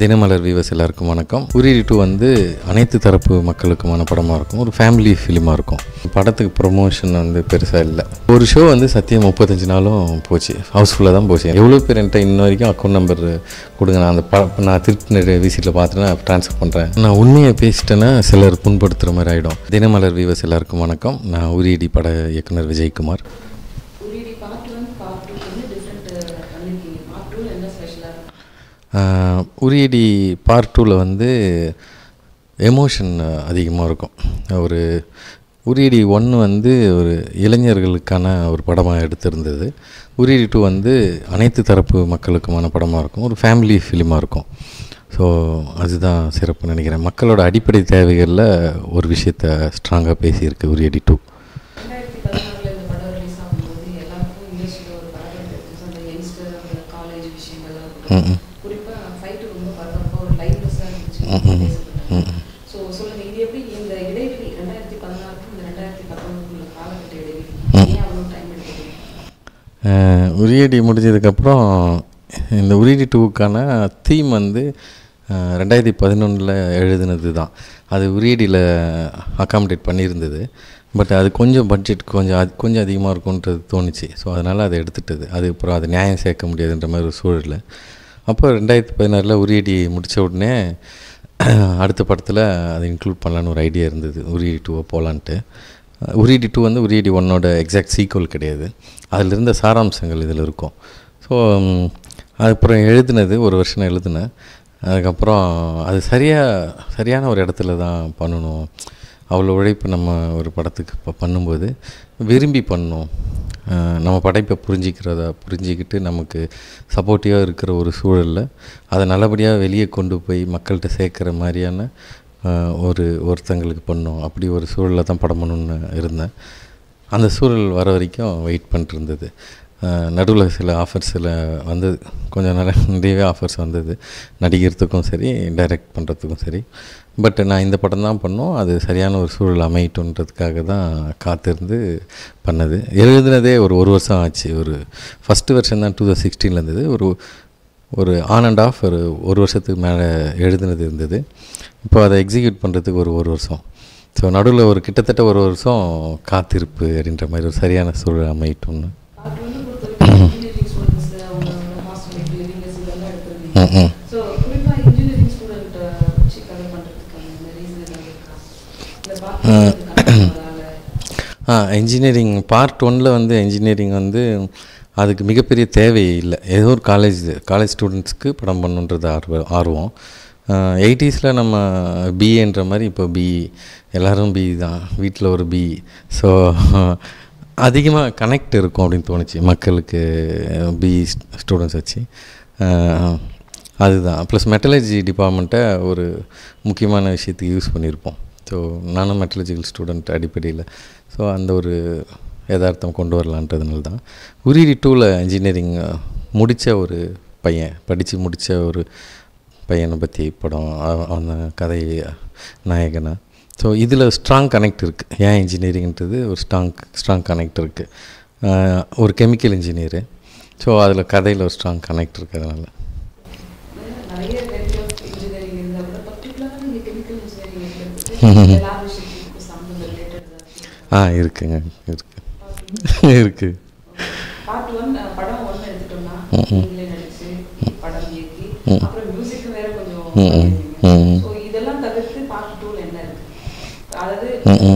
Dinamalar viewers எல்லாருக்கும் வணக்கம். உரிடி two வந்து அனைத்து தரப்பு மக்களுக்குமான படமாக இருக்கும். ஒரு ஃபேமிலி ஃபிலிமாக இருக்கும். படத்துக்கு ப்ரொமோஷன் வந்து பெருசாக இல்லை. ஒரு ஷோ வந்து சத்தியம் முப்பத்தஞ்சு நாளும் போச்சு. ஹவுஸ்ஃபுல்லாக தான் போச்சு. எவ்வளோ பேர் என்கிட்ட இன்ன வரைக்கும் அக்கௌண்ட் நம்பர் கொடுங்க. நான் அந்த ப நான் திருப்பி விசிட்டில் பார்த்துட்டு ட்ரான்ஸ்ஃபர் பண்ணுறேன் நான் உண்மையை பேசிட்டேன்னா சிலர் புண்படுத்துகிற மாதிரி ஆகிடும் தினமலர் வீவர்ஸ் எல்லாருக்கும் வணக்கம். நான் உரியடி பட இயக்குனர் விஜயகுமார். உரியடி பார்ட் டூவில் வந்து எமோஷன் அதிகமாக இருக்கும் ஒரு உரியடி ஒன்று வந்து ஒரு இளைஞர்களுக்கான ஒரு படமாக எடுத்திருந்தது. உரியடி டூ வந்து அனைத்து தரப்பு மக்களுக்குமான படமாக இருக்கும் ஒரு ஃபேமிலி ஃபிலிமாக இருக்கும் ஸோ அதுதான் சிறப்பு நினைக்கிறேன். மக்களோட அடிப்படை தேவைகளில் ஒரு விஷயத்த ஸ்ட்ராங்காக பேசியிருக்கு உரியடி டூ ரெண்டாயிரத்தி ஸோ சொல்லுங்கள் இது எப்படி இந்த இடைவெளி ரெண்டாயிரத்தி பதினாறுக்கும் இந்த ரெண்டாயிரத்தி பத்தொன்பதுக்குள்ள காலகட்ட இடைவெளி ஏன் அவ்வளோ டைம் எடுத்துக்கணும் அஹ் உரியடி முடிஞ்சதுக்கப்புறம் இந்த உரியடி டூவுக்கான தீம் வந்து ரெண்டாயிரத்தி பதினொன்றில் எழுதுனது தான் அது உரியடியில் அக்காமடேட் பண்ணியிருந்தது. பட் அது கொஞ்சம் பட்ஜெட் கொஞ்சம் அது கொஞ்சம் அதிகமாக இருக்கும்ன்றது தோணுச்சு. ஸோ அதனால் அதை எடுத்துட்டது. அது அப்புறம் அது நியாயம் சேர்க்க முடியாதுன்ற மாதிரி ஒரு சூழல் அப்போ ரெண்டாயிரத்தி பதினாறில் உரியடி முடித்த உடனே அடுத்த படத்தில் அதை இன்க்ளூட் பண்ணலான்னு ஒரு ஐடியா இருந்தது. உரியடி டூவை போகலான்ட்டு உரியடி டூ வந்து உரியடி ஒன்னோட எக்ஸாக்ட் சீக்வல் கிடையாது. அதில் இருந்த சாராம்சங்கள் இதில் இருக்கும். ஸோ அதுக்கப்புறம் எழுதுனது ஒரு வருஷம் எழுதுனேன். அதுக்கப்புறம் அது சரியாக சரியான ஒரு இடத்துல தான் பண்ணணும். அவ்வளோ உழைப்பு நம்ம ஒரு படத்துக்கு இப்போ பண்ணும்போது விரும்பி பண்ணோம். நம்ம படைப்பை புரிஞ்சிக்கிறதா புரிஞ்சிக்கிட்டு நமக்கு சப்போர்ட்டிவாக இருக்கிற ஒரு சூழலில் அதை நல்லபடியாக வெளியே கொண்டு போய் மக்கள்கிட்ட சேர்க்குற மாதிரியான ஒரு ஒருத்தங்களுக்கு பண்ணோம். அப்படி ஒரு சூழலில் தான் படம் பண்ணணுன்னு இருந்தேன். அந்த சூழல் வர வரைக்கும் வெயிட் பண்ணிட்டு இருந்தது. நடுவில் சில ஆஃபர்ஸில் வந்தது கொஞ்சம் நாள் நிறையவே ஆஃபர்ஸ் வந்தது. நடிக்கிறதுக்கும் சரி டைரக்ட் பண்ணுறதுக்கும் சரி. பட் நான் இந்த படம் தான் பண்ணோம். அது சரியான ஒரு சூழல் அமையட்டுன்றதுக்காக தான் காத்திருந்து பண்ணது. எழுதுனதே ஒரு ஒரு வருஷம் ஆச்சு. ஒரு ஃபஸ்ட்டு வருஷம் தான் டூ தௌசண்ட் சிக்ஸ்டீனில் இருந்தது. ஒரு ஒரு ஆன் அண்ட் ஆஃப் ஒரு ஒரு வருஷத்துக்கு மேலே எழுதுனது இருந்தது. இப்போ அதை எக்ஸிக்யூட் பண்ணுறதுக்கு ஒரு ஒரு வருஷம். ஸோ நடுவில் ஒரு கிட்டத்தட்ட ஒரு வருஷம் காத்திருப்பு அப்படின்ற மாதிரி ஒரு சரியான சூழல் அமையட்டும்னு பார்ட் ஒன்று பொறுத்த வரைக்கும் இன்ஜினியரிங் ஸ்டூடெண்ட்ஸ் அவங்க ஹாஸ்டல் லிவிங்ஸ் இதெல்லாம் எடுத்துருந்தீங்க ம் ம் ஸோ குறிப்பாக இன்ஜினியரிங் ஸ்டூடெண்ட் வச்சு கதை பண்ணுறதுக்கான இந்த ரீசன் ஏதாவது இருக்கா இல்லை பார்த்து ஆ இன்ஜினியரிங் பார்ட் ஒன்னில் வந்து இன்ஜினியரிங் வந்து அதுக்கு மிகப்பெரிய தேவை இல்லை. ஏதோ ஒரு காலேஜ் காலேஜ் ஸ்டூடெண்ட்ஸ்க்கு படம் பண்ணுன்றது ஆர்வம். ஆர்வம் எயிட்டிஸில் நம்ம பிஏன்ற மாதிரி இப்போ பிஇ எல்லோரும் பிஇ தான். வீட்டில் ஒரு பிஇ ஸோ அதிகமாக கனெக்ட் இருக்கும் அப்படின்னு தோணுச்சு மக்களுக்கு பிஇ ஸ்டூடெண்ட்ஸ் வச்சு. அதுதான். ப்ளஸ் மெட்டலஜி டிபார்ட்மெண்ட்டை ஒரு முக்கியமான விஷயத்துக்கு யூஸ் பண்ணியிருப்போம். ஸோ நானும் மெட்டலஜிக்கல் ஸ்டூடெண்ட் அடிப்படையில். ஸோ அந்த ஒரு யதார்த்தம் கொண்டு வரலான்றதுனால தான். உரிடி டூவில் இன்ஜினியரிங் முடித்த ஒரு பையன் படித்து முடித்த ஒரு பையனை பற்றி படம் அந்த கதை நாயகனா. ஸோ இதில் ஸ்ட்ராங் கனெக்ட் இருக்குது ஏன் இன்ஜினியரிங்ன்றது ஒரு ஸ்ட்ராங் ஸ்ட்ராங் கனெக்ட் இருக்குது ஒரு கெமிக்கல் இன்ஜினியரு ஸோ அதில் கதையில் ஒரு ஸ்ட்ராங் கனெக்ட் இருக்குது அதனால் நிறைய வெரைட்டி ஆஃப் இன்ஜினியரிங் இருந்தால் கூட பர்டிகுலராக நீங்கள் கெமிக்கல் இன்ஜினியரிங் எல்லா விஷயத்துக்கும் சம்மந்தம் ரிலேட்டட் ஆ இருக்குங்க இருக்குது இருக்குது பார்ட் ஒன் படம் ஒன்று எடுத்துட்டோம்னா நீங்களே நடிச்சு படம் இயக்கி அப்புறம் மியூசிக் வேற கொஞ்சம் பண்ணிருந்தீங்க. So, இதெல்லாம் தவிர்த்து பார்ட் டூல என்ன இருக்கு அதாவது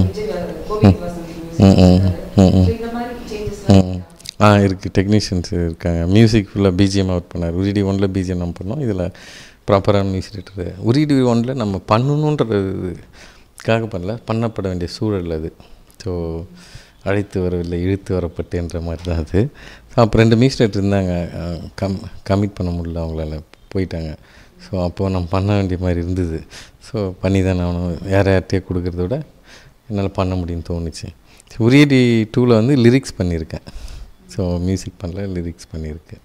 விஜய் வ- கோவிந்த் வசந்த் மியூசிக் இந்த மாதிரி சேஞ்சஸ்லாம் இருக்கா ஆ இருக்குது டெக்னீஷியன்ஸ் இருக்காங்க. மியூசிக் ஃபுல்லாக பிஜிஎம் அவுட் பண்ணார். உரிடி ஒனில் பிஜிஎம் நம்ம பண்ணோம். இதில் ப்ராப்பரான மியூசிக் இருக்குது உரிடி ஒனில் நம்ம பண்ணணுன்றதுக்காக பண்ணல. பண்ணப்பட வேண்டிய சூழல் அது. ஸோ அழைத்து வரவில்லை இழுத்து வரப்பட்டேன்ற மாதிரி தான் அது. ஸோ அப்போ ரெண்டு மியூசிக் இருந்தாங்க. கம் கமிட் பண்ண முடியல அவங்களால போயிட்டாங்க. ஸோ அப்போது நம்ம பண்ண வேண்டிய மாதிரி இருந்தது. ஸோ பண்ணி தான் நான் யார் யார்கிட்டயே கொடுக்குறத விட என்னால் பண்ண முடியும்னு தோணுச்சு. உரியடி டூவில் வந்து லிரிக்ஸ் பண்ணியிருக்கேன். ஸோ மியூசிக் பண்ணல லிரிக்ஸ் பண்ணியிருக்கேன்.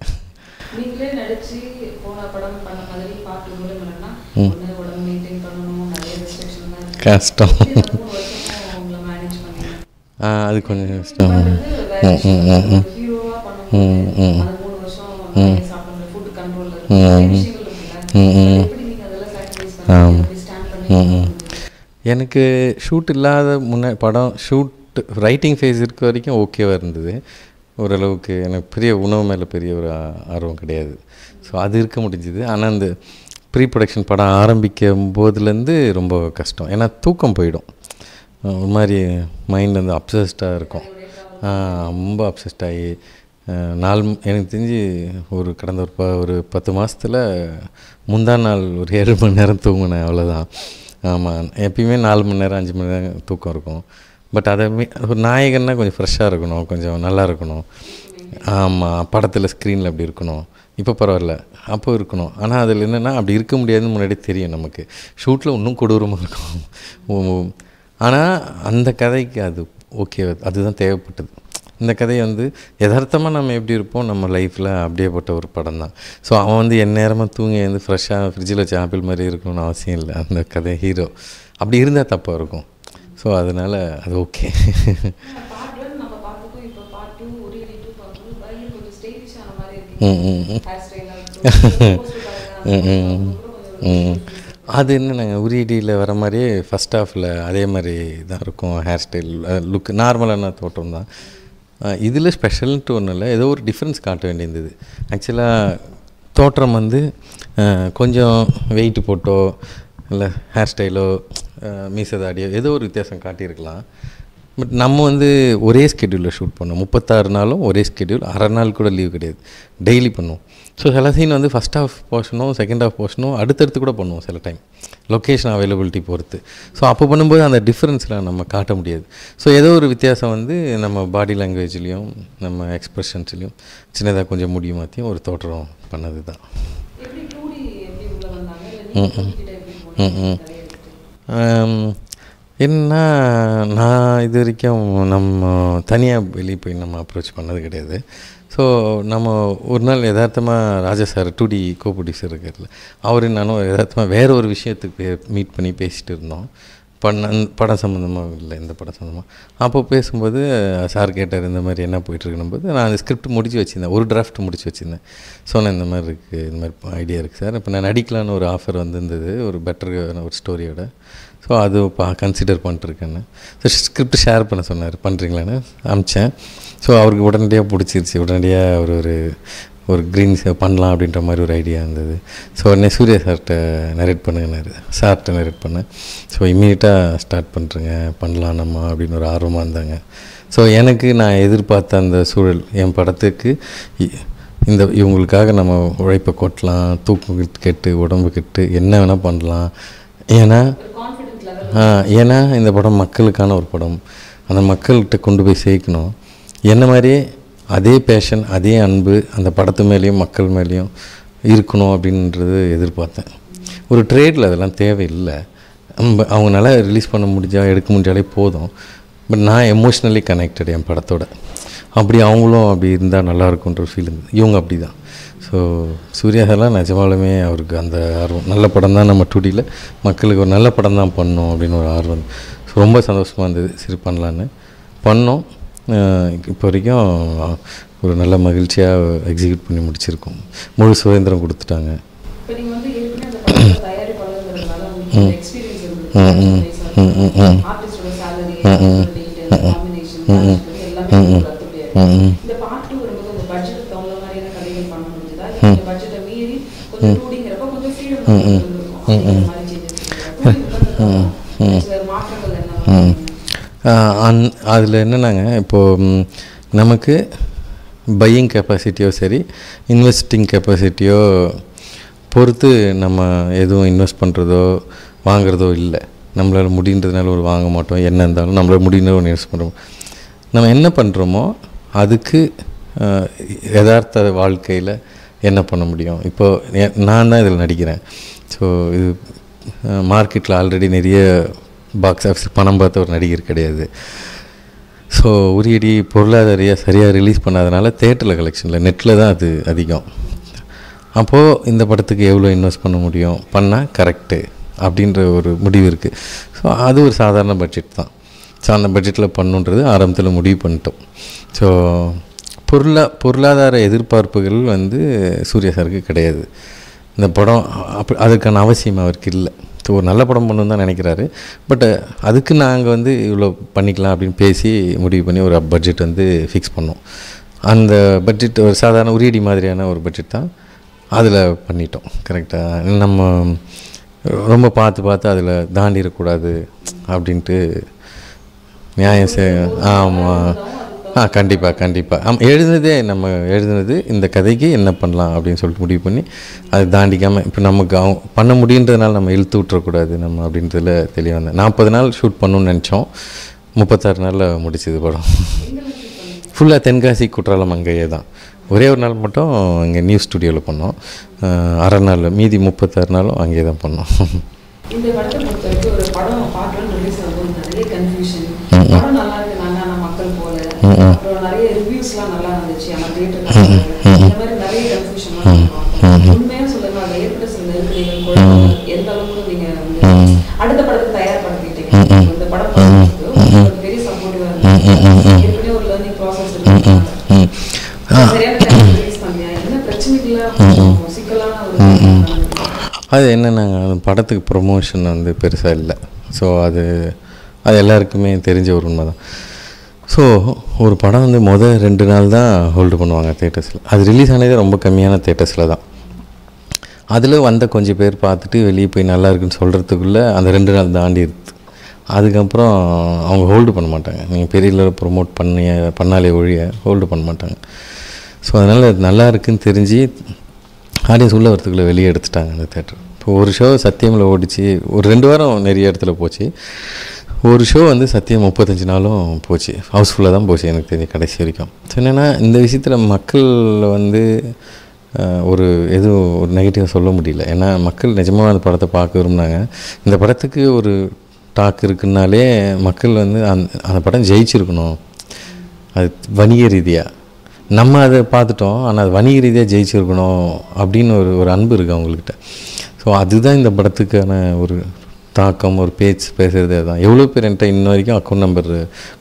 நீங்களே நடிச்சு போன படம் பண்ண மாதிரி பண்ணா ஒன்று உடம்பு மெயின்டைன் பண்ணணும் நிறைய ரெஸ்ட்ரிக்ஷன் தான். கஷ்டம். அது கொஞ்சம் கஷ்டம். எனக்கு ஷூட் இல்லாத முன்ன படம் ஷூட் ரைட்டிங் ஃபேஸ் இருக்க வரைக்கும் ஓகேவாக இருந்தது. ஓரளவுக்கு எனக்கு பெரிய உணவு மேலே பெரிய ஒரு ஆர்வம் கிடையாது. ஸோ அது இருக்க முடிஞ்சுது. ஆனால் அந்த ப்ரீ ப்ரொடக்ஷன் படம் ஆரம்பிக்கும் போதுலேருந்து ரொம்ப கஷ்டம். ஏன்னா தூக்கம் போயிடும். ஒரு மாதிரி மைண்ட் வந்து அப்சஸ்டாக இருக்கும். ரொம்ப அப்சஸ்ட் ஆகி நாலு எனக்கு தெரிஞ்சு ஒரு கடந்த ஒரு ப ஒரு பத்து மாதத்தில் முந்தா நாள் ஒரு ஏழு மணி நேரம் தூங்கினேன் அவ்வளோதான் ஆமாம் எப்பயுமே நாலு மணி நேரம் அஞ்சு மணி நேரம் தூக்கம் இருக்கும். பட் அதை ஒரு நாயகன்னா கொஞ்சம் ஃப்ரெஷ்ஷாக இருக்கணும் கொஞ்சம் நல்லா இருக்கணும். ஆமாம் படத்தில் ஸ்க்ரீனில் அப்படி இருக்கணும். இப்போ பரவாயில்ல அப்போ இருக்கணும். ஆனால் அதில் என்னென்னா அப்படி இருக்க முடியாதுன்னு முன்னாடி தெரியும் நமக்கு. ஷூட்டில் இன்னும் கொடூரமாக இருக்கும். ஆனால் அந்த கதைக்கு அது ஓகே அதுதான் தேவைப்பட்டது. இந்த கதையை வந்து யதார்த்தமாக நம்ம எப்படி இருப்போம் நம்ம லைஃப்பில் அப்படியேப்பட்ட ஒரு படம் தான் ஸோ அவன் வந்து என் நேரமாக தூங்கி வந்து ஃப்ரெஷ்ஷாக ஃப்ரிட்ஜில் வச்சு ஆப்பிள் மாதிரி இருக்கணும்னு அவசியம் இல்லை. அந்த கதை ஹீரோ அப்படி இருந்தால் தப்பாக இருக்கும். ஸோ அதனால் அது ஓகே மாதிரி ம், ம், ம். அது என்னங்க உரியடியில் வர மாதிரியே ஃபஸ்ட் ஹாஃபில் அதே மாதிரி தான் இருக்கும் ஹேர் ஸ்டைல் லுக் நார்மலான தோட்டம் தான். இதில் ஸ்பெஷல்ன்ட்டு ஒன்றும் இல்லை. ஏதோ ஒரு டிஃப்ரென்ஸ் காட்ட வேண்டியிருந்தது. ஆக்சுவலாக தோற்றம் வந்து கொஞ்சம் வெயிட் போட்டோ இல்லை ஹேர் ஸ்டைலோ மீசதாடியோ ஏதோ ஒரு வித்தியாசம் காட்டியிருக்கலாம். பட் நம்ம வந்து ஒரே ஸ்கெடியூலில் ஷூட் பண்ணோம். முப்பத்தாறு நாளும் ஒரே ஸ்கெடியூல் அரை நாள் கூட லீவ் கிடையாது. டெய்லி பண்ணுவோம். ஸோ சில சீன் வந்து ஃபஸ்ட் ஹாஃப் போர்ஷனும் செகண்ட் ஹாஃப் போர்ஷனும் அடுத்தடுத்து கூட பண்ணுவோம் சில டைம் லொக்கேஷன் அவைலபிலிட்டி பொறுத்து. ஸோ அப்போ பண்ணும்போது அந்த டிஃப்ரென்ஸில் நம்ம காட்ட முடியாது. ஸோ ஏதோ ஒரு வித்தியாசம் வந்து நம்ம பாடி லாங்குவேஜ்லேயும் நம்ம எக்ஸ்ப்ரெஷன்ஸ்லேயும் சின்னதாக கொஞ்சம் முடி மாற்றியும் ஒரு தோற்றம் பண்ணது தான் சொல்லிக்கிட்ட எப்படி ம், ம். என்னன்னா நான் இது வரைக்கும் நம்ம தனியாக வெளியே போய் நம்ம அப்ரோச் பண்ணது கிடையாது. ஸோ நம்ம ஒரு நாள் யதார்த்தமாக Raja sir two D co producer இருக்கார்ல அவரு நானும் யதார்த்தமாக வேற ஒரு விஷயத்துக்கு மீட் பண்ணி பேசிகிட்டு இருந்தோம். பண்ண படம் சம்மந்தமாக இல்லை இந்த படம் சம்மந்தமாக அப்போ பேசும்போது சார் கேட்டார் இந்த மாதிரி என்ன போயிட்டுருக்குன்னு போது நான் அந்த ஸ்கிரிப்ட் முடிச்சு வச்சுருந்தேன். ஒரு டிராஃப்ட் முடிச்சு வச்சுருந்தேன். சொன்னேன் இந்த மாதிரி இருக்குது இந்த மாதிரி ஐடியா இருக்குது சார். இப்போ நான் நடிக்கலான்னு ஒரு ஆஃபர் வந்திருந்தது ஒரு பெட்டரான ஒரு ஸ்டோரியோட ஸோ அது பா கன்சிடர் பண்ணிட்டுருக்கேன்னு. ஸோ ஸ்கிரிப்ட் ஷேர் பண்ண சொன்னார். பண்ணுறீங்களான்னு அமிச்சேன் ஸோ அவருக்கு உடனடியாக பிடிச்சிருச்சு. உடனடியாக அவர் ஒரு ஒரு க்ரீன் பண்ணலாம் அப்படின்ற மாதிரி ஒரு ஐடியா இருந்தது. ஸோ உடனே சூர்யா சார்கிட்ட நரேட் பண்ணுங்கன்னாரு சார்கிட்ட நரேட் பண்ணேன். ஸோ இம்மீடியட்டாக ஸ்டார்ட் பண்ணுறேங்க பண்ணலாம் நம்ம அப்படின்னு ஒரு ஆர்வமாக இருந்தாங்க. ஸோ எனக்கு நான் எதிர்பார்த்த அந்த சூழல் என் படத்துக்கு இ- இந்த இவங்களுக்காக நம்ம உழைப்பை கொட்டலாம் தூக்கம் கெட்டு உடம்பு கெட்டு என்ன வேணால் பண்ணலாம். ஏன்னா ஆ, ஏன்னா இந்த படம் மக்களுக்கான ஒரு படம். அந்த மக்கள்கிட்ட கொண்டு போய் சேர்க்கணும். என்ன மாதிரியே அதே பேஷன் அதே அன்பு அந்த படத்து மேலேயும் மக்கள் மேலேயும் இருக்கணும் அப்படின்றது எதிர்பார்த்தேன். ஒரு ட்ரேடில் அதெல்லாம் தேவையில்லை. நம்ம அவங்களால ரிலீஸ் பண்ண முடிஞ்சால் எடுக்க முடிஞ்சாலே போதும். பட் நான் எமோஷ்னலி கனெக்டட் என் படத்தோட. அப்படி அவங்களும் அப்படி இருந்தால் நல்லா இருக்குன்ற ஃபீல் இருந்தது. இவங்க அப்படி தான் ஸோ சூர்யா சார்லாம் நிஜமாலுமே அவருக்கு அந்த ஆர்வம். நல்ல படம் தான் நம்ம டூடியில் மக்களுக்கு ஒரு நல்ல படம் தான் பண்ணோம் அப்படின்னு ஒரு ஆர்வம். ஸோ ரொம்ப சந்தோஷமாக இருந்தது. சரி பண்ணலான்னு. பண்ணோம். இப்போ வரைக்கும் ஒரு நல்ல மகிழ்ச்சியாக எக்ஸிக்யூட் பண்ணி முடிச்சிருக்கோம் முழு சுதந்திரம் கொடுத்துட்டாங்க ம், ம், ம், ம், அந் அதில் என்னென்னாங்க இப்போது நமக்கு பையிங் கெப்பாசிட்டியோ சரி இன்வெஸ்டிங் கெப்பாசிட்டியோ பொறுத்து நம்ம எதுவும் இன்வெஸ்ட் பண்ணுறதோ வாங்குறதோ இல்லை. நம்மளால் முடின்றதுனால ஒரு வாங்க மாட்டோம். என்ன இருந்தாலும் நம்மளால் முடிந்த ஒன்று இன்வெஸ்ட் பண்ணுறோம் நம்ம என்ன பண்ணுறோமோ அதுக்கு யதார்த்த வாழ்க்கையில் என்ன பண்ண முடியும்? இப்போது நான் தான் இதில் நடிக்கிறேன். ஸோ இது மார்க்கெட்டில் ஆல்ரெடி நிறைய பாக்ஸ் ஆஃபீஸ் பணம் பார்த்த ஒரு நடிகர் கிடையாது. ஸோ உரியடி பொருளாதாரியாக சரியாக ரிலீஸ் பண்ணாதனால தேட்டரில் கலெக்ஷனில் நெட்டில் தான் அது அதிகம். அப்போது இந்த படத்துக்கு எவ்வளோ இன்வெஸ்ட் பண்ண முடியும்? பண்ணால் கரெக்டு அப்படின்ற ஒரு முடிவு இருக்குது ஸோ அது ஒரு சாதாரண பட்ஜெட் தான். ஸோ அந்த பட்ஜெட்டில் பண்ணுன்றது ஆரம்பத்தில் முடிவு பண்ணிட்டோம். ஸோ பொருளா பொருளாதார எதிர்பார்ப்புகள் வந்து சூர்யா சாருக்கு கிடையாது. இந்த படம் அப்படி அதுக்கான அவசியம் அவருக்கு இல்லை. ஸோ ஒரு நல்ல படம் பண்ணணும்னு தான் நினைக்கிறாரு. பட் அதுக்கு நாங்கள் வந்து இவ்வளோ பண்ணிக்கலாம் அப்படின்னு பேசி முடிவு பண்ணி ஒரு பட்ஜெட் வந்து ஃபிக்ஸ் பண்ணோம். அந்த பட்ஜெட் ஒரு சாதாரண உரியடி மாதிரியான ஒரு பட்ஜெட் தான் அதில் பண்ணிட்டோம். கரெக்டாக நம்ம ரொம்ப பார்த்து பார்த்து அதில் தாண்டிடக்கூடாது அப்படின்ட்டு நியாயம் ஆமாம் ஆ கண்டிப்பாக கண்டிப்பாக ஆமாம் எழுதுனதே நம்ம எழுதுனது இந்த கதைக்கு என்ன பண்ணலாம் அப்படின்னு சொல்லிட்டு முடிவு பண்ணி அதை தாண்டிக்காமல் இப்போ நமக்கு அவங்க பண்ண முடியுன்றதுனால நம்ம இழுத்து விட்டுறக்கூடாது நம்ம அப்படின்றதுல தெளிவாக இருந்தேன். நாற்பது நாள் ஷூட் பண்ணணும்னு நினச்சோம். முப்பத்தாறு நாளில் முடிச்சது படம். ஃபுல்லாக தென்காசி குற்றாலம் அங்கேயே தான். ஒரே ஒரு நாள் மட்டும் இங்கே நியூஸ் ஸ்டுடியோவில் பண்ணோம். அரை நாள் மீதி முப்பத்தாறு நாளும் அங்கேயே தான் பண்ணோம். இந்த படத்தை பொறுத்த வரைக்கும் ஒரு படம் பார்க்கணும்னு ரிலீஸ் நிறைய கன்ஃபியூஷன் படம் நல்லா இருக்கு நாங்க ஆனா மக்கள் போல அப்புறம் நிறைய ரிவ்யூஸ்லாம் நல்லா இருந்துச்சு. ஆனா தியேட்டர் இந்த மாதிரி நிறைய கன்ஃபியூஷன்லாம் உண்மையா சொல்லுங்க அதுல ஏற்பட்ட சில நெருக்கடிகள் எந்த அளவுக்கு நீங்க வந்து அடுத்த தயார்படுத்திட்டீங்க? இந்த படம் பெரிய இருந்துச்சு ஏற்கனவே ஒரு லேர்னிங் ப்ராசஸ் இருக்கு. ஒரு அது என்னென்னா அந்த படத்துக்கு ப்ரொமோஷன் வந்து பெருசாக இல்லை. ஸோ அது அது எல்லாருக்குமே தெரிஞ்ச ஒரு உண்மை தான் ஸோ ஒரு படம் வந்து மொதல் ரெண்டு நாள் தான் ஹோல்டு பண்ணுவாங்க தேட்டர்ஸில் அது ரிலீஸ் ஆனதே ரொம்ப கம்மியான தேட்டர்ஸில் தான். அதில் வந்த கொஞ்சம் பேர் பார்த்துட்டு வெளியே போய் நல்லா இருக்குன்னு சொல்கிறதுக்குள்ளே அந்த ரெண்டு நாள் தாண்டிடுது அதுக்கப்புறம் அவங்க ஹோல்டு பண்ண மாட்டாங்க. நீங்கள் பெரிய லெவலில் ப்ரொமோட் பண்ணி பண்ணாலே ஒழிய ஹோல்டு பண்ண மாட்டாங்க. ஸோ அதனால் அது நல்லா இருக்குன்னு தெரிஞ்சு ஆடியன்ஸ் உள்ள வரத்துக்குள்ளே வெளியே எடுத்துட்டாங்க அந்த தேட்டர் இப்போ ஒரு ஷோ சத்தியமில் ஓடிச்சு ஒரு ரெண்டு வாரம் நிறைய இடத்துல போச்சு. ஒரு ஷோ வந்து சத்தியம் முப்பத்தஞ்சு நாளும் போச்சு. ஹவுஸ்ஃபுல்லாக தான் போச்சு எனக்கு தெரிஞ்ச கடைசி வரைக்கும். ஸோ என்னென்னா இந்த விஷயத்தில் மக்கள் வந்து ஒரு எதுவும் ஒரு நெகட்டிவாக சொல்ல முடியல. ஏன்னா மக்கள் நிஜமாக அந்த படத்தை பார்க்க விரும்புனாங்க. இந்த படத்துக்கு ஒரு டாக் இருக்குன்னாலே மக்கள் வந்து அந் அந்த படம் ஜெயிச்சிருக்கணும். அது வணிக ரீதியாக நம்ம அதை பார்த்துட்டோம் ஆனால் அது வணிக ரீதியாக ஜெயிச்சிருக்கணும் அப்படின்னு ஒரு ஒரு அன்பு இருக்குது அவங்கக்கிட்ட ஸோ அதுதான் இந்த படத்துக்கான ஒரு தாக்கம் ஒரு பேச்சு பேசுகிறது அதுதான் எவ்வளோ பேர் என்கிட்ட இன்ன வரைக்கும் அக்கௌண்ட் நம்பர்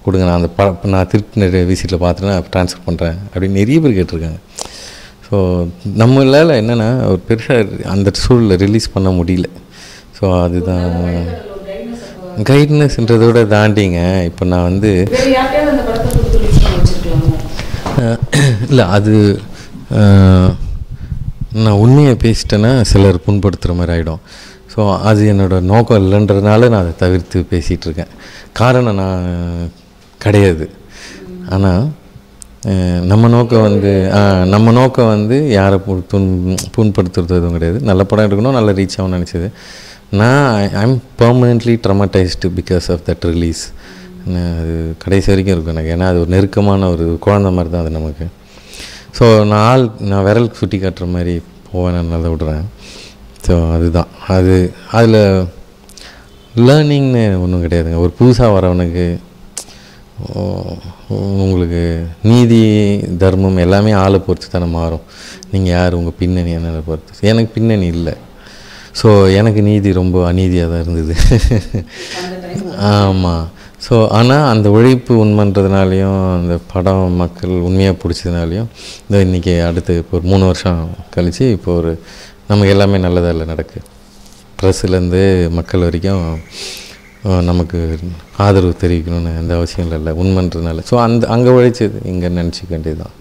கொடுங்க நான் அந்த ப நான் திருப்பி விசிட்டில் பார்த்துட்டு நான் ட்ரான்ஸ்ஃபர் பண்ணுறேன் அப்படின்னு நிறைய பேர் கேட்டிருக்காங்க. ஸோ நம்மளால் என்னென்னா ஒரு பெருசாக அந்த சூழலை ரிலீஸ் பண்ண முடியல. ஸோ அதுதான் கைட்னஸ்ன்றதை விட தாண்டிங்க. இப்போ நான் வந்து இல்லை அது நான் உண்மையை பேசிட்டேன்னா சிலர் புண்படுத்துகிற மாதிரி ஆகிடும் ஸோ அது என்னோடய நோக்கம் இல்லைன்றதுனால நான் அதை தவிர்த்து பேசிகிட்டு இருக்கேன் காரணம் நான் கிடையாது. ஆனால் நம்ம நோக்கம் வந்து நம்ம நோக்கம் வந்து யாரை பு- துன் புண்படுத்துறது எதுவும் கிடையாது. நல்ல படம் எடுக்கணும் நல்ல ரீச் ஆகும் நினச்சது. நான் I am permanently traumatized because of that release அது கடைசி வரைக்கும் இருக்கும் எனக்கு. ஏன்னா அது ஒரு நெருக்கமான ஒரு குழந்த மாதிரி தான் அது நமக்கு. ஸோ நான் ஆள் நான் விரல் சுட்டி காட்டுற மாதிரி போவேன் நான் நல்லா விடுறேன். ஸோ அதுதான். அது அதில் லேர்னிங்னு ஒன்றும் கிடையாதுங்க. ஒரு புதுசாக வரவனுக்கு உங்களுக்கு நீதி தர்மம் எல்லாமே ஆளை பொறுத்து தானே மாறும். நீங்கள் யார்? உங்கள் பின்னணி என்னென்ன பொறுத்து. எனக்கு பின்னணி இல்லை. ஸோ எனக்கு நீதி ரொம்ப அநீதியாக தான் இருந்தது. ஆமாம் ஸோ ஆனால் அந்த உழைப்பு உண்மைன்றதுனாலையும் அந்த படம் மக்கள் உண்மையாக பிடிச்சதுனாலையும் இந்த இன்றைக்கி அடுத்து இப்போ ஒரு மூணு வருஷம் கழித்து இப்போ ஒரு நமக்கு எல்லாமே நல்லதாக இல்லை நடக்கு. ப்ரெஸ்ஸுலேருந்து மக்கள் வரைக்கும் நமக்கு ஆதரவு தெரிவிக்கணும்னு எந்த அவசியம் இல்லை உண்மைன்றதுனால. ஸோ அந்த அங்கே உழைச்சது இங்கே நினச்சிக்க வேண்டியது தான்